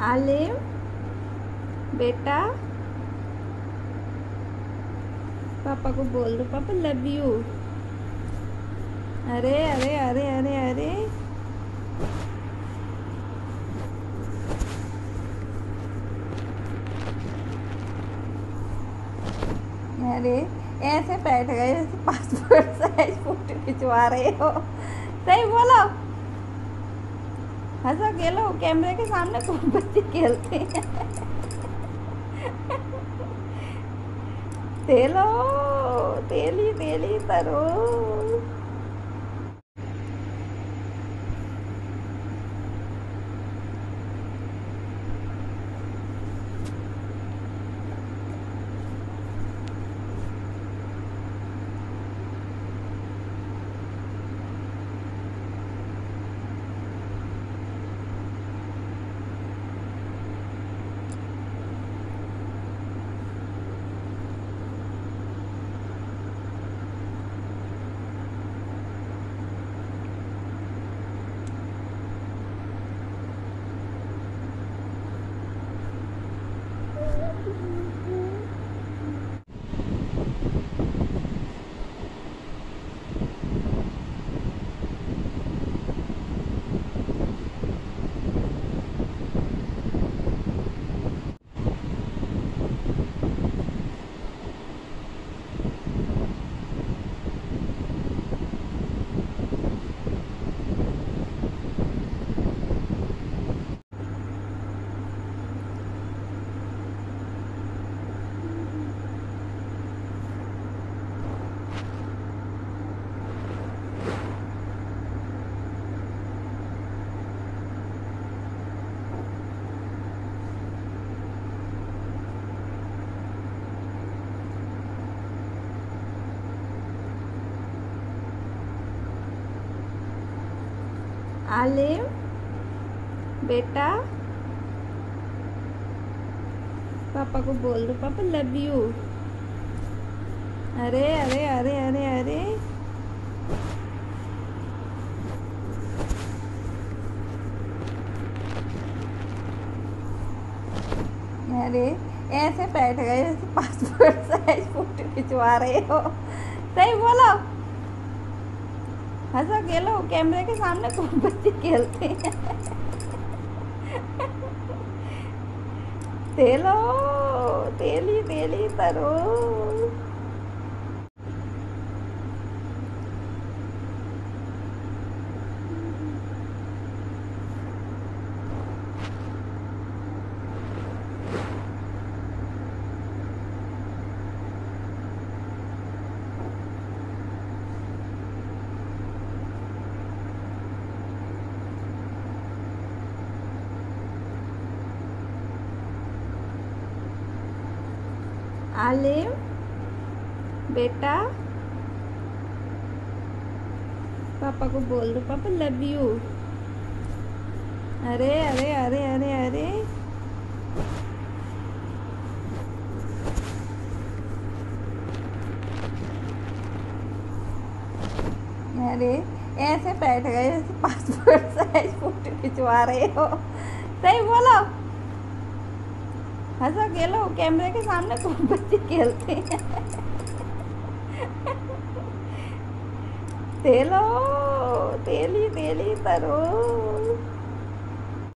आलिम, बेटा। पापा को बोल दो, पापा लव यू अरे अरे अरे अरे अरे। अरे, ऐसे बैठ गए पासपोर्ट साइज़ फ़ोटो खिंचवा रहे हो। सही बोलो? हंसा खेलो कैमरे के सामने कौन बच्चे खेलते हैं। तेलो तेली तेली तरो। आलिम बेटा, पापा को बोल दो, पापा लव यू अरे अरे अरे अरे अरे। अरे, ऐसे बैठ गए जैसे पासपोर्ट साइज़ फ़ोटो खिंचवा रहे हो। सही बोलो। हंसा खेलो कैमरे के सामने कौन बच्चे खेलते हैं। तेलो तेली तेली तरो आलिम बेटा, पापा को बोल दो, पापा लव यू अरे अरे अरे अरे अरे। अरे, ऐसे बैठ गए पासपोर्ट साइज़ फ़ोटो खिंचवा रहे हो। सही बोलो? हंसा खेलो कैमरे के सामने कौन बच्चे खेलते हैं? तेलो तेली तेली तरो